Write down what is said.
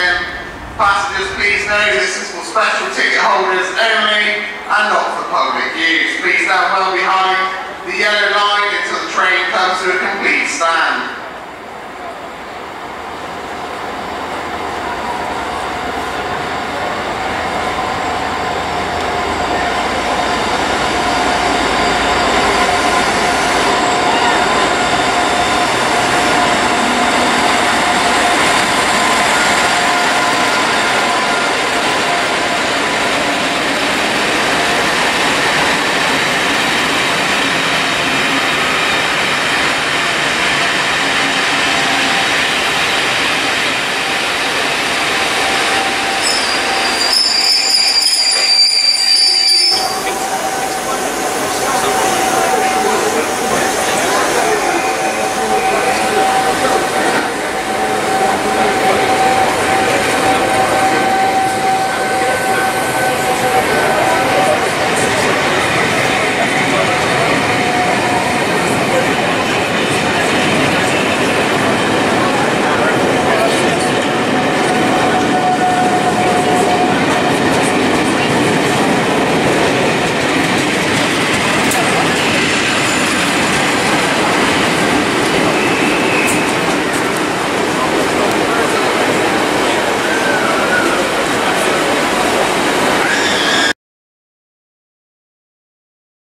Passengers, please know this is for special ticket holders only and not for public use. Please stand well behind.